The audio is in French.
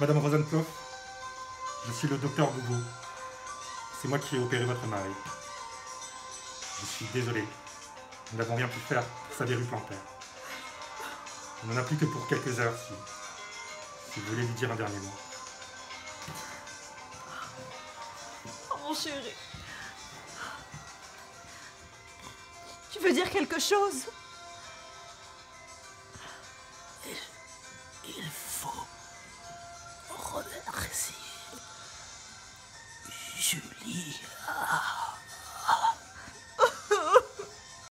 Madame Rosenploff, je suis le docteur Boubou. C'est moi qui ai opéré votre mari. Je suis désolé. Nous n'avons rien pu faire pour sa verrue plantaire. On n'en a plus que pour quelques heures si, si vous voulez lui dire un dernier mot. Oh, mon chéri. Tu veux dire quelque chose? Il faut 蓄力啊